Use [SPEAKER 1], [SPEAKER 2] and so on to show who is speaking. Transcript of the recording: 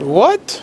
[SPEAKER 1] What?